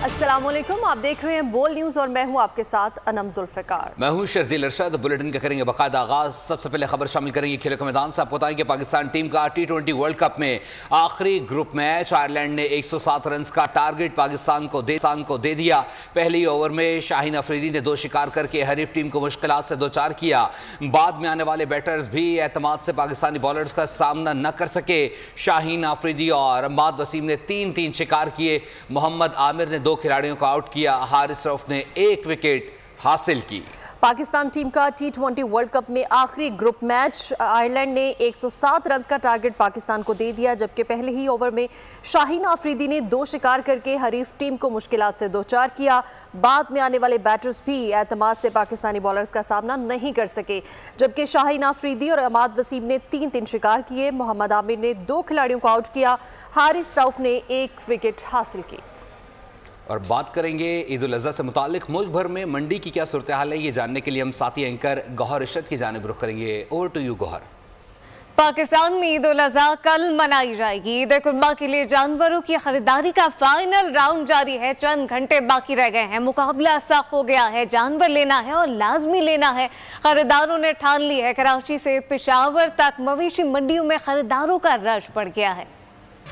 अस्सलाम वालेकुम आप देख रहे हैं बोल न्यूज़ और मैं हूँ आपके साथ अनम जुल्फिकार। मैं हूँ शर्जील अरशद बुलेटिन का करेंगे बाकायदा आगाज़। सबसे पहले खबर शामिल करेंगे खेलों के मैदान से। आपको बताएँ कि पाकिस्तान टीम का टी ट्वेंटी वर्ल्ड कप में आखिरी ग्रुप मैच आयरलैंड ने 107 रन का टारगेट पाकिस्तान को दे को दे दिया। पहली ओवर में शाहीन अफरीदी ने दो शिकार करके हरीफ टीम को मुश्किल से दो चार किया। बाद में आने वाले बैटर्स भी एतमाद से पाकिस्तानी बॉलर्स का सामना न कर सके। शाहीन आफरीदी और अम्बाद वसीम ने तीन तीन शिकार किए। मोहम्मद आमिर ने दो खिलाड़ियों को आउट किया। हारिस रऊफ ने एक विकेट हासिल की। पाकिस्तान टीम का टी वर्ल्ड कप में आखिरी ग्रुप मैच, आयरलैंड ने 107 रन का टारगेट पाकिस्तान को दे दिया, जबकि पहले ही ओवर में शाहीन आफरीदी ने दो शिकार करके हरीफ टीम को मुश्किल से दो चार किया। बाद में आने वाले बैटर्स भी एतमाद से पाकिस्तानी बॉलर्स का सामना नहीं कर सके, जबकि शाहीन आफरीदी और अमाद वसीम ने तीन तीन शिकार किए। मोहम्मद आमिर ने दो खिलाड़ियों को आउट किया। हारिस राउफ ने एक विकेट हासिल की। और बात करेंगे ईद अजहा से मुतालिक मुल्क भर में मंडी की क्या सूरत हाल है, ये जानने के लिए हम साथी एंकर गौहर इशरत की जानब रुख करेंगे। Over to you Gauhar. Pakistan में ईद उल कल मनाई जाएगी। ईद कुर्बा के लिए जानवरों की खरीदारी का फाइनल राउंड जारी है। चंद घंटे बाकी रह गए हैं। मुकाबला सख्त हो गया है। जानवर लेना है और लाजमी लेना है। खरीदारों ने ठान ली है। कराची से पिशावर तक मवेशी मंडियों में खरीदारों का रश बढ़ गया है।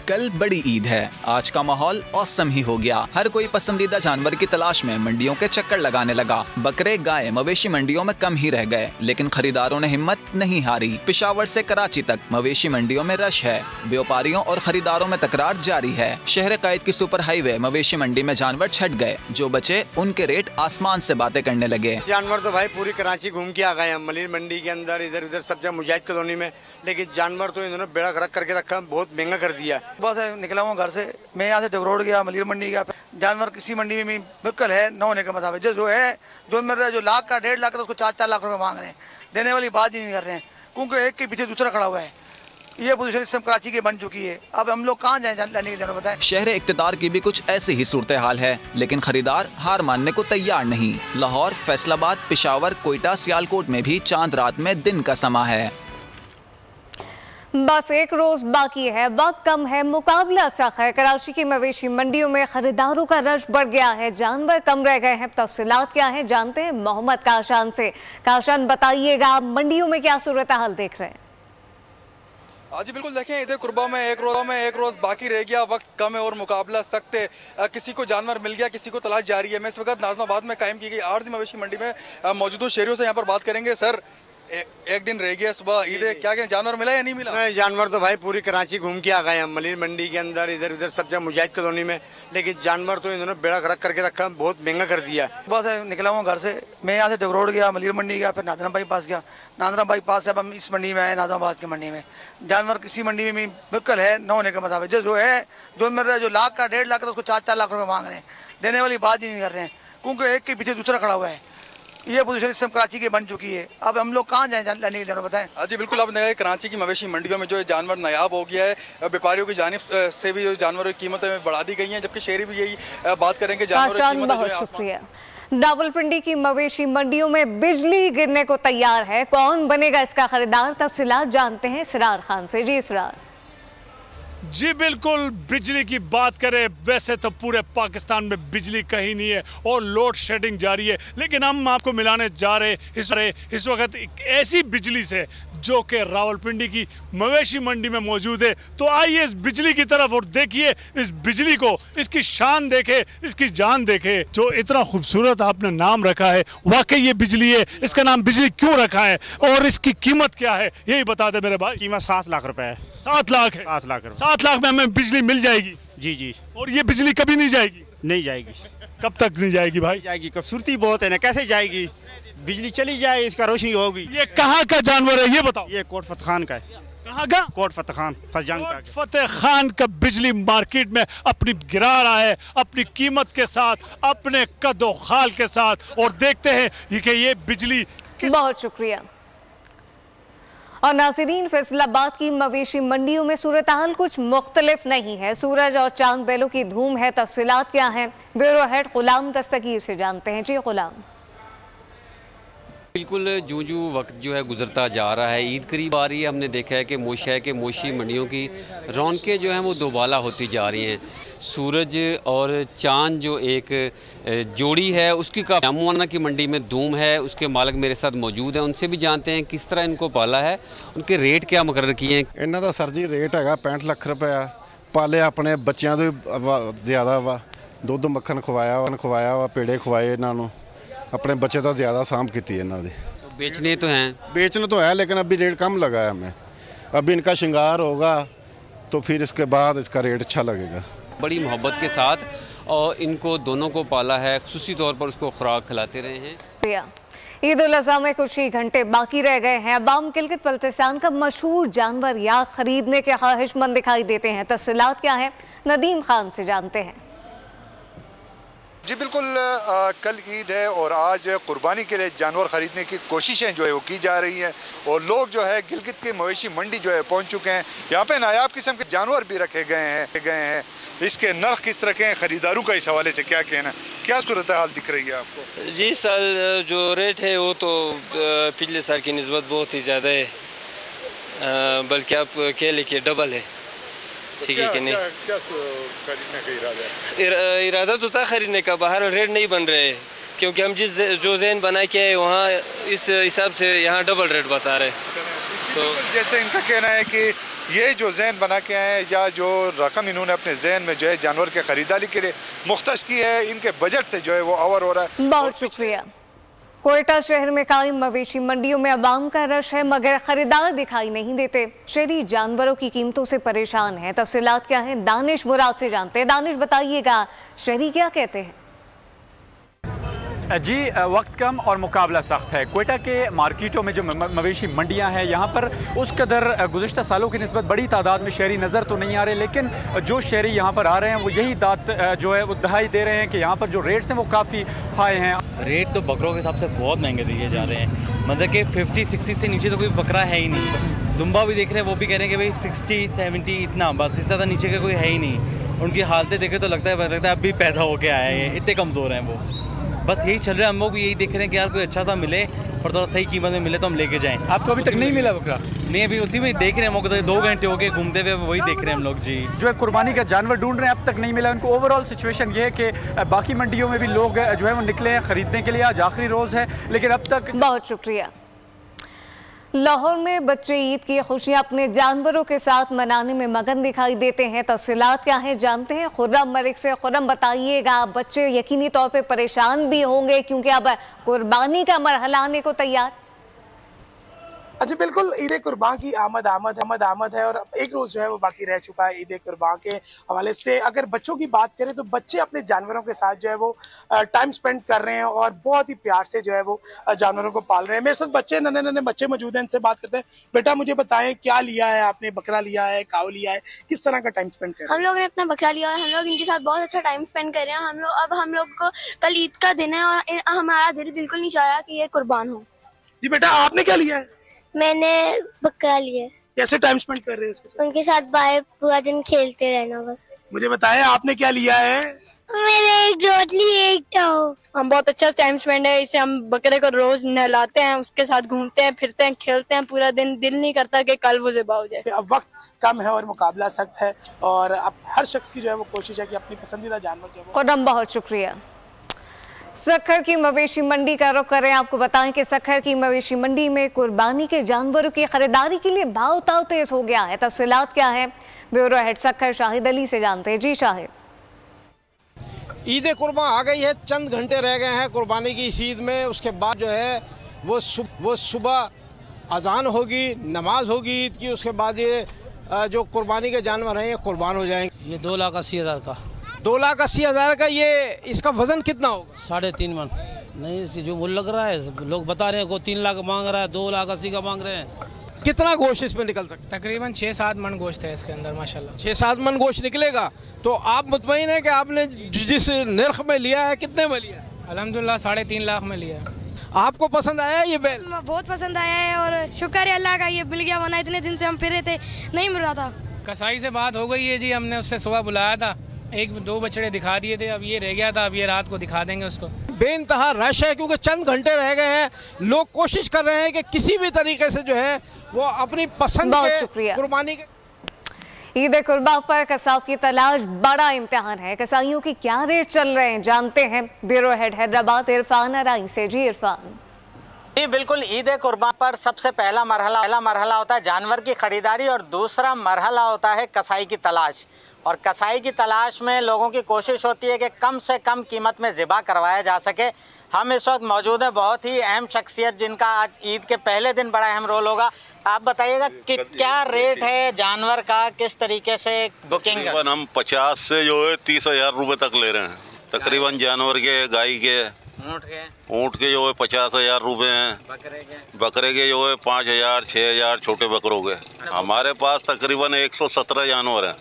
कल बड़ी ईद है। आज का माहौल औसम ही हो गया। हर कोई पसंदीदा जानवर की तलाश में मंडियों के चक्कर लगाने लगा। बकरे, गाय, मवेशी मंडियों में कम ही रह गए, लेकिन खरीदारों ने हिम्मत नहीं हारी। पिशावर से कराची तक मवेशी मंडियों में रश है। व्यापारियों और खरीदारों में तकरार जारी है। शहर कैद की सुपर हाईवे मवेशी मंडी में जानवर छट गए, जो बचे उनके रेट आसमान से बातें करने लगे। जानवर तो भाई पूरी कराची घूम के आ गए हैं। मलिर मंडी के अंदर इधर उधर सब जगह मुजाहिद कॉलोनी में। लेकिन जानवर तो इन्होंने बेड़ा रख करके रखा, बहुत महँगा कर दिया। बस निकला हूँ घर से। मैं यहाँ से रोड गया, मलिर मंडी गया। जानवर किसी मंडी में भी बिल्कुल है, न होने का मतलब जो जो है जो है जो लाख का, डेढ़ लाख का उसको चार चार लाख रुपए मांग रहे हैं। देने वाली बात ही नहीं कर रहे हैं। क्योंकि एक के पीछे दूसरा खड़ा हुआ है। ये पोजीशन इस कराची की बन चुकी है। अब हम लोग कहाँ जाए लेने की ज़रूरत बताएँ? शहर इकतदार की भी कुछ ऐसी ही सूरत हाल है, लेकिन खरीदार हार मानने को तैयार नहीं। लाहौर, फैसलाबाद, पिशावर, कोयटा, सियालकोट में भी चाँद रात में दिन का समा है। बस एक रोज बाकी है, वक्त कम है, मुकाबला सख्त है। कराची की मवेशी मंडियों में खरीदारों का रश बढ़ गया है। जानवर कम रह गए हैं, तफसीलात क्या है, जानते हैं मोहम्मद काशान से। काशान, बताइएगा, मंडियों में क्या सूरत हाल देख रहे हैं? हाँ जी, बिल्कुल देखें, इधर कुर्बा में एक रोज़, में एक रोज़ बाकी रह गया, वक्त कम है और मुकाबला सख्त है। किसी को जानवर मिल गया, किसी को तलाश जारी है। मैं इस वक्त नाजमाबाद में कायम की गई आरजी मवेशी मंडी में मौजूद शहरियों से यहाँ पर बात करेंगे। सर ए, एक दिन रह गया सुबह। इधर क्या क्या जानवर मिला या नहीं मिला? नहीं जानवर तो भाई पूरी कराची घूम के आ गए हम। मलिर मंडी के अंदर इधर उधर सब जगह मुजाहिद कॉलोनी में। लेकिन जानवर तो इन्होंने बेड़ा रख करके रखा बहुत महँगा कर दिया। बस निकला हूँ घर से। मैं यहाँ से रोड गया मलिर मंडी गया फिर नादरा बाई पास गया। नादरा बाई पास से अब हम इस मंडी में आए नादाबाद की मंडी में। जानवर किसी मंडी में भी बिल्कुल है न होने का मतलब जो जो है जो मिल रहा है जो लाख का डेढ़ लाख का उसको चार चार लाख रुपये मांग रहे हैं। देने वाली बात ही नहीं कर रहे हैं। क्योंकि एक के पीछे दूसरा खड़ा हुआ है। ये पोजीशन इस समय कराची की बन चुकी है। अब हम लोग कहाँ जाए लेने की ज़रूरत बताएँ? हाँ जी बिल्कुल। अब नए कराची की मवेशी मंडियों में जो जानवर नायाब हो गया है व्यापारियों की जानब से भी जानवरों की कीमतें बढ़ा दी गई हैं जबकि शहरी भी यही बात करेंगे रावलपिंडी की मवेशी मंडियों में बिजली गिरने को तैयार है। कौन बनेगा इसका खरीदार? तफसीलात जानते हैं सरार खान से। जी सरार। जी बिल्कुल, बिजली की बात करें, वैसे तो पूरे पाकिस्तान में बिजली कहीं नहीं है और लोड शेडिंग जारी है। लेकिन हम आपको मिलाने जा रहे, इस रहे इस वक्त ऐसी बिजली से जो कि रावलपिंडी की मवेशी मंडी में मौजूद है। तो आइए इस बिजली की तरफ़ और देखिए इस बिजली को इसकी शान देखे इसकी जान देखे जो इतना खूबसूरत आपने नाम रखा है। वाकई ये बिजली है इसका नाम बिजली क्यों रखा है और इसकी कीमत क्या है यही बता दे मेरे भाई। कीमत सात लाख रुपए है। सात लाख है? सात लाख सात लाख में हमें बिजली मिल जाएगी? जी जी। और ये बिजली कभी नहीं जाएगी? नहीं जाएगी। कब तक नहीं जाएगी भाई? जाएगी खूबसूरती बहुत है ना कैसे जाएगी? बिजली चली जाए इसका रोशनी होगी। ये कहाँ का जानवर है ये बताओ। ये कोट फतेह खान का है। कहाँ का? कोट फतेह खान फजंग का। फतेह खान का बिजली मार्केट में अपनी गिरा रहा है अपनी कीमत के साथ अपने कदो खाल के साथ और देखते हैं ये कि ये बिजली बहुत शुक्रिया। और नाजरीन फैसलाबाद की मवेशी मंडियों में सूरत हाल कुछ मुख्तलिफ़ नहीं है। सूरज और चाँद बैलों की धूम है तफसीलात क्या है? ब्यूरो हेड गुलाम दस्तगीर से जानते हैं। जी गुलाम। बिल्कुल जू जो वक्त जो है गुजरता जा रहा है। ईद करीब आ रही है, हमने देखा है कि मोश, है कि मोशी मंडियों की रौनकें जो हैं वो दोबाला होती जा रही हैं। सूरज और चाँद जो एक जोड़ी है, उसकी का जामुआना की मंडी में धूम है। उसके मालक मेरे साथ मौजूद हैं, उनसे भी जानते हैं किस तरह इनको पाला है, उनके रेट क्या मुकर किए हैं। इन्हों का सर जी रेट है पैंठ लख रुपया। पाले अपने बच्चों तो ज़्यादा वा। दुध मक्खन खवाया वन खवाया वा, पेड़े खवाए इन्हों अपने बच्चे तो ज़्यादा साम की थी इन्हों दी। बेचने तो हैं। बेचने तो है लेकिन अभी रेट कम लगा है हमें। अभी इनका श्रृंगार होगा तो फिर इसके बाद इसका रेट अच्छा लगेगा। बड़ी मोहब्बत के साथ और इनको दोनों को पाला है खसूसी तौर पर उसको खुराक खिलाते रहे हैं। ईद उल अजहा में कुछ ही घंटे बाकी रह गए हैं। अबाम किलगित बल्तिस्तान का मशहूर जानवर या खरीदने के ख्वाहिशमंद दिखाई देते हैं। तफसीलात क्या है नदीम खान से जानते हैं। जी बिल्कुल आ, कल ईद है और आज कुर्बानी के लिए जानवर ख़रीदने की कोशिशें जो है वो की जा रही हैं और लोग जो है गिलगित की मवेशी मंडी जो है पहुँच चुके हैं। यहाँ पे नायाब किस्म के जानवर भी रखे गए हैं गए हैं। इसके नर्ख किस तरह के हैं ख़रीदारों का इस हवाले से क्या कहना क्या सूरत हाल दिख रही है आपको? जी सर जो रेट है वो तो पिछले साल की नस्बत बहुत ही ज़्यादा है। बल्कि आप केले के डबल है। ठीक है कि नहीं क्या खरीदने का इरादा है। इरादा तो था खरीदने का बाहर रेट नहीं बन रहे। क्योंकि हम जिस जो जैन बना के आए वहाँ इस हिसाब से यहाँ डबल रेट बता रहे। तो जैसे इनका कहना है कि ये जो जैन बना के आए या जो रकम इन्होंने अपने जैन में जो है जानवर के ख़रीदारी के लिए मुख्त की है इनके बजट से जो है वो ओवर हो रहा है। बहुत शुक्रिया। कोयटा शहर में कायम मवेशी मंडियों में आवाम का रश है, मगर खरीदार दिखाई नहीं देते। शहरी जानवरों की कीमतों से परेशान है। तफसीलात क्या है? दानिश मुराद से जानते हैं। दानिश, बताइएगा, शहरी क्या कहते हैं? जी वक्त कम और मुकाबला सख्त है। कोयटा के मार्केटों में जो मवेशी मंडियाँ हैं, यहाँ पर उस कदर गुजशत सालों की नस्बत बड़ी तादाद में शहरी नज़र तो नहीं आ रहे, लेकिन जो शहरी यहाँ पर आ रहे हैं, वो यही दात जो है, वो दहाई दे रहे हैं कि यहाँ पर जो रेट्स हैं, वो काफ़ी हाई हैं। रेट तो बकरों के हिसाब से बहुत महँगे दिए जा रहे हैं। मतलब कि फिफ्टी, सिक्सटी से नीचे तो कोई बकरा है ही नहीं। दुम्बा भी देख रहे हैं, वो भी कह रहे हैं कि भाई सिक्सटी, सेवेंटी इतना, बस इससे ज़्यादा नीचे का कोई है ही नहीं। उनकी हालतें देखे तो लगता है लगता है अभी पैदा होके आए हैं इतने कमज़ोर हैं वो। बस यही चल रहा है हम लोग भी यही देख रहे हैं कि यार कोई अच्छा सा मिले और थोड़ा सही कीमत में मिले तो हम लेके जाएँ। आपको अभी तक नहीं मिला बकरा नहीं अभी उसी में देख रहे हैं मौके दो घंटे हो गए घूमते हुए वही देख रहे हैं हम लोग जी। जो है कुर्बानी का जानवर ढूंढ रहे हैं अब तक नहीं मिला। उनको ओवरऑल सिचुएशन ये है कि बाकी मंडियों में भी लोग जो है वो निकले हैं खरीदने के लिए। आज आखिरी रोज़ है लेकिन अब तक बहुत शुक्रिया। लाहौर में बच्चे ईद की खुशियाँ अपने जानवरों के साथ मनाने में मगन दिखाई देते हैं। तफसीत क्या है जानते हैं? खुर्रम मलिक से खुर्रम बताइएगा। बच्चे यकीनी तौर पे परेशान भी होंगे क्योंकि अब कुर्बानी का मरहला आने को तैयार। अच्छा बिल्कुल ईद कुर्बान की आमद आमद आमद आमद है और एक रोज़ जो है वो बाकी रह चुका है ईद कुर्बान के हवाले से। अगर बच्चों की बात करें तो बच्चे अपने जानवरों के साथ जो है वो टाइम स्पेंड कर रहे हैं और बहुत ही प्यार से जो है वो जानवरों को पाल रहे हैं। मेरे साथ बच्चे नन्हे नन्हे बच्चे मौजूद हैं इनसे बात करते हैं। बेटा मुझे बताएँ क्या लिया है आपने? बकरा लिया है काव लिया है? किस तरह का टाइम स्पेंड कर हम लोग ने अपना बकरा लिया है हम लोग इनके साथ बहुत अच्छा टाइम स्पेंड कर रहे हैं। हम लोग अब हम लोग को कल ईद का दिन है और हमारा दिल बिल्कुल नहीं चाह रहा कि ये कुर्बान हो। जी बेटा आपने क्या लिया है? मैंने बकरा लिया। कैसे टाइम स्पेंड कर रहे हैं उसके साथ? उनके साथ बाहर पूरा दिन खेलते रहना बस। मुझे बताएँ आपने क्या लिया है? मैंने एक रोटली एक टाओ। हम बहुत अच्छा टाइम स्पेंड है इसे हम बकरे को रोज नहलाते हैं उसके साथ घूमते हैं फिरते हैं खेलते हैं पूरा दिन दिल नहीं करता कि कल वो जिबा हो जाए। अब वक्त कम है और मुकाबला सख्त है और अब हर शख्स की जो है वो कोशिश है कि अपनी पसंदीदा जानवर जो है वो बहुत शुक्रिया। सखर की मवेशी मंडी का रुख करें। आपको बताएँ कि सखर की मवेशी मंडी में कुर्बानी के जानवरों की खरीदारी के लिए भाव ताव तेज हो गया है। तफसीलात क्या है? ब्यूरो हेड सखर शाहिद अली से जानते हैं। जी शाहिद। ईद कुर्बा आ गई है चंद घंटे रह गए हैं कुर्बानी की इस ईद में। उसके बाद जो है वो सुब, वो सुबह अजान होगी नमाज़ होगी ईद की। उसके बाद ये जो कुर्बानी के जानवर हैं ये कुर्बान हो जाएँगे। ये दो लाख अस्सी हज़ार का। दो लाख अस्सी हज़ार का ये इसका वज़न कितना होगा? साढ़े तीन मन। नहीं इसकी जो मूल लग रहा है लोग बता रहे हैं को तीन लाख मांग रहा है दो लाख अस्सी का मांग रहे हैं। कितना गोश्त इसमें निकल सकता है? तकरीबन छः सात मन गोश्त है इसके अंदर माशाल्लाह। छः सात मन गोश्त निकलेगा। तो आप मुतमिन है कि आपने जिस नर्ख में लिया है कितने में लिया अलहमदिल्ला साढ़े तीन लाख में लिया आपको पसंद आया ये बैल? बहुत पसंद आया है और शुक्र है अल्लाह का ये मिल गया वरना इतने दिन से हम फिर थे नहीं मिल रहा था। कसाई से बात हो गई है जी हमने उससे सुबह बुलाया था। एक दो बछड़े दिखा दिए थे अब ये रह गया था अब ये रात को दिखा देंगे उसको। बेनतहा रश है क्योंकि चंद घंटे रह गए हैं। लोग कोशिश कर रहे हैं कि किसी भी तरीके से जो है वो अपनी पसंद के कुर्बानी के ईद कुर्बा पर कसाब की तलाश बड़ा इम्तिहान है। कसाईयों की क्या रेट चल रहे हैं जानते हैं। ब्यूरो हेड हैदराबाद इरफान अराई से जी इरफान। जी बिल्कुल ईद कुर्बान पर सबसे पहला मरहला पहला मरहला होता है जानवर की खरीदारी और दूसरा मरहला होता है कसाई की तलाश। और कसाई की तलाश में लोगों की कोशिश होती है कि कम से कम कीमत में ज़िबा करवाया जा सके। हम इस वक्त मौजूद हैं बहुत ही अहम शख्सियत जिनका आज ईद के पहले दिन बड़ा अहम रोल होगा। आप बताइएगा कि क्या रेट है जानवर का किस तरीके से बुकिंग हम पचास से जो है तीस हज़ार रुपये तक ले रहे हैं। तकरीबन जानवर के गाय के। ऊँट के। ऊँट के जो है पचास हज़ार रुपये हैं। बकरे के। बकरे के जो है पाँच हज़ार छः हज़ार छोटे बकरों के। हमारे पास तकरीबन एक सौ सत्रह जानवर हैं।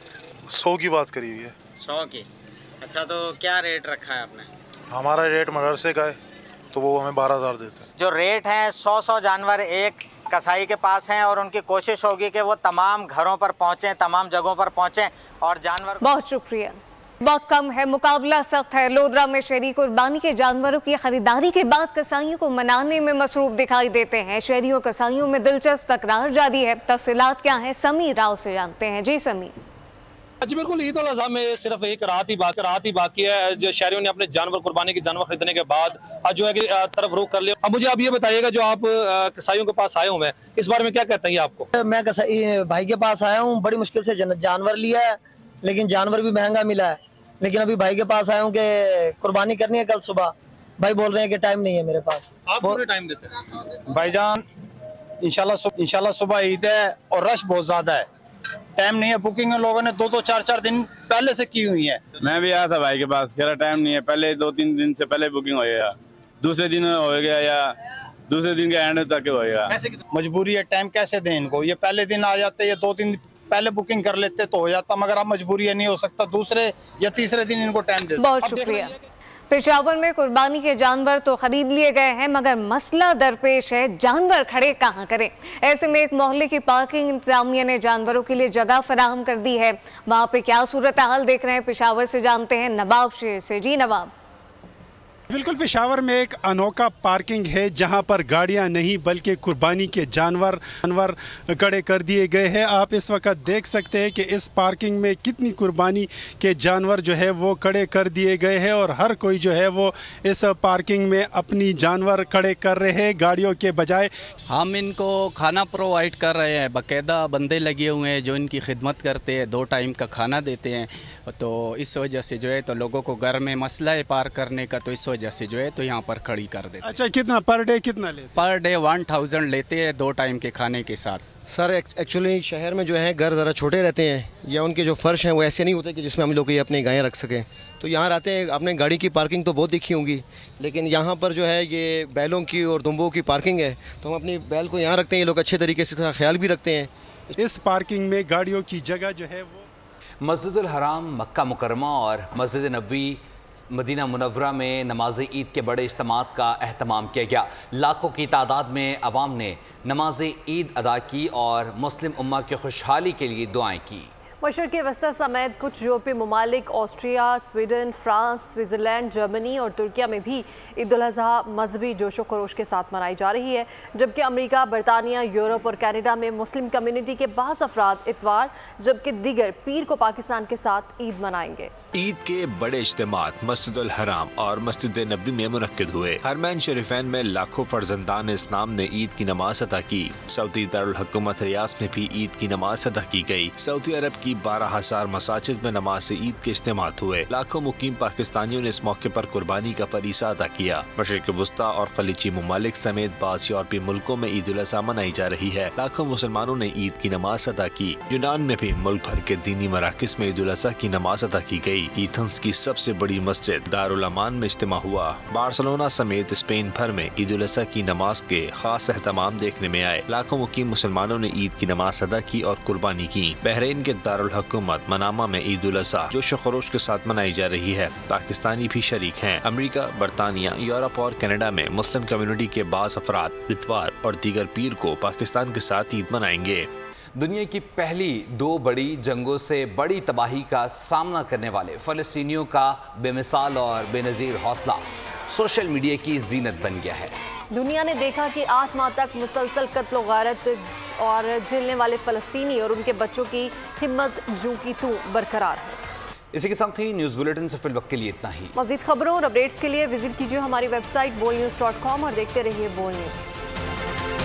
सौ की बात करी हुई है। सौ की? अच्छा तो क्या रेट रखा है आपने? हमारा रेट मदरसे का है तो वो हमें बारह हज़ार देते हैं। जो रेट हैं सौ सौ जानवर एक कसाई के पास हैं और उनकी कोशिश होगी कि वो तमाम घरों पर पहुँचें तमाम जगहों पर पहुँचें और जानवर बहुत शुक्रिया। बहुत कम है मुकाबला सख्त है। लोधरा में शहरी कुर्बानी के जानवरों की खरीदारी के बाद कसाईयों को मनाने में मसरूफ दिखाई देते हैं। शहरियों कसाईयों में दिलचस्प तकरार जारी है। तफसीत क्या है समीर राव से जानते हैं। जी समीर। जी बिल्कुल ईद उल अजहा में सिर्फ़ एक रात ही बाकी रात ही बाकी है। जो शहरियों ने अपने जानवर कुर्बानी की जानवर खरीदने के बाद आज जो है कि तरफ़ रुख कर लिया। अब मुझे आप ये बताइएगा जो आप कसाईयों के पास आए हुए हैं इस बारे में क्या कहते हैं आपको? मैं कसाई भाई के पास आया हूँ बड़ी मुश्किल से जानवर लिया है लेकिन जानवर भी महँगा मिला है। लेकिन अभी भाई के पास आया हूँ कि कुर्बानी करनी है कल सुबह। भाई बोल रहे हैं कि टाइम नहीं है मेरे पास। टाइम देते हैं? भाईजान इंशाल्लाह सु, इंशाल्लाह सुबह ईद है और रश बहुत ज़्यादा है। टाइम नहीं है बुकिंग लोगों ने दो दो चार चार दिन पहले से की हुई है। मैं भी आया था भाई के पास कह रहा टाइम नहीं है पहले दो तीन दिन से पहले बुकिंग होएगा दूसरे दिन हो गया या दूसरे दिन के एंड तक होएगा मजबूरी है टाइम कैसे दें इनको? ये पहले दिन आ जाते ये दो तीन पहले बुकिंग कर लेते तो हो जाता मगर अब मजबूरी है नहीं हो सकता दूसरे या तीसरे दिन इनको टाइम दे बहुत शुक्रिया। पेशावर में कुर्बानी के जानवर तो खरीद लिए गए हैं, मगर मसला दरपेश है, जानवर खड़े कहाँ करें? ऐसे में एक मोहल्ले की पार्किंग इंतजामिया ने जानवरों के लिए जगह फराहम कर दी है। वहाँ पे क्या सूरत हाल देख रहे हैं, पेशावर से जानते हैं नवाब शेर से जी नवाब। बिल्कुल पेशावर में एक अनोखा पार्किंग है, जहाँ पर गाड़ियाँ नहीं, बल्कि कुर्बानी के जानवर जानवर खड़े कर दिए गए हैं। आप इस वक्त देख सकते हैं कि इस पार्किंग में कितनी कुर्बानी के जानवर जो है, वो खड़े कर दिए गए हैं और हर कोई जो है, वो इस पार्किंग में अपनी जानवर खड़े कर रहे हैं गाड़ियों के बजाय। हम इनको खाना प्रोवाइड कर रहे हैं। बाकायदा बंदे लगे हुए हैं जो इनकी खिदमत करते हैं, दो टाइम का खाना देते हैं। तो इस वजह से जो है तो लोगों को घर में मसला है पार करने का तो इस वजह से जो है तो यहाँ पर खड़ी कर देते अच्छा कितना? पर डे कितना लेते पर डे वन थाउज़ेंड लेते हैं दो टाइम के खाने के साथ। सर एक्चुअली शहर में जो है घर ज़रा छोटे रहते हैं या उनके जो फ़र्श हैं वो ऐसे नहीं होते कि जिसमें हम लोग ये अपनी गायें रख सकें। तो यहाँ रहते हैं आपने गाड़ी की पार्किंग तो बहुत दिखी होंगी लेकिन यहाँ पर जो है ये बैलों की और दुम्बों की पार्किंग है तो हम अपनी बैल को यहाँ रखते हैं ये लोग अच्छे तरीके से ख्याल भी रखते हैं। इस पार्किंग में गाड़ियों की जगह जो है वो मस्जिद हराम मक्का मुकरमा और मस्जिद नबी मदीना मुनवरा में नमाज़ ईद के बड़े इज्तम का अहतमाम किया गया। लाखों की तादाद में आवाम ने नमाज़ ईद अदा की और मुस्लिम उम्मा की खुशहाली के लिए दुआएँ की। मशरक़ वस्ती समेत कुछ यूरोपीय ममालिक Austria, Sweden, France, Switzerland, Germany और तुर्किया में भी ईद अजहा मजहबी जोशो खरोश के साथ मनाई जा रही है, जबकि अमेरिका, बरतानिया, यूरोप और कनाडा में मुस्लिम कम्युनिटी के बास अफराद इतवार, जबकि दीगर पीर को पाकिस्तान के साथ ईद मनाएँगे। ईद के बड़े इज्तम मस्जिद हराम और मस्जिद नबी में मुनद हुए। हरमैन शरीफैन में लाखों फर्जंदान इस्लाम ने ईद की नमाज़ अदा की। सऊदी दारकूमत रियाज में भी ईद की नमाज़ अदा की गई। सऊदी अरब की बारह हज़ार मसाजिद में नमाज़ ईद के इस्तेमाल हुए। लाखों मुकीम पाकिस्तानियों ने इस मौके पर कुर्बानी का फरीसा अदा किया। मशरक वस्ता और खलीची ममालिक समेत बाज यूरोपीय मुल्कों में ईद अजहा मनाई जा रही है। लाखों मुसलमानों ने ईद की नमाज़ अदा की। यूनान में भी मुल्क भर के दीनी मराकज में ईद अजहा की नमाज़ अदा की गई। ईथन्स की सबसे बड़ी मस्जिद दारुल में इज्तम हुआ। बार्सलोना समेत स्पेन भर में ईद अजहा की नमाज़ के खास अहतमाम देखने में आए। लाखों मुकीम मुसलमानों ने ईद की नमाज़ अदा की और कुर्बानी की। बहरीन के दारुल हुकूमत मनामा में ईद उल जोश खरोश के साथ मनाई जा रही है। पाकिस्तानी भी शरीक है। अमरीका, बरतानिया, यूरोप और कनाडा में मुस्लिम कम्युनिटी के बास अफराद, इतवार और दीगर पीर को पाकिस्तान के साथ ईद मनाएँगे। दुनिया की पहली दो बड़ी जंगों से बड़ी तबाही का सामना करने वाले फ़लस्तीनियों का बेमिसाल और बेनज़ीर हौसला सोशल मीडिया की जीनत बन गया है। दुनिया ने देखा कि आठ माह तक मुसलसल कत्ल गारत और झेलने वाले फ़लस्तीनी और उनके बच्चों की हिम्मत जू की तू बरकरार है। इसी के साथ ही न्यूज़ बुलेटिन से फिल वक्त के लिए इतना ही। मजीद खबरों और अपडेट्स के लिए विज़िट कीजिए हमारी वेबसाइट बोल न्यूज़ डॉट कॉम और देखते रहिए बोल न्यूज़।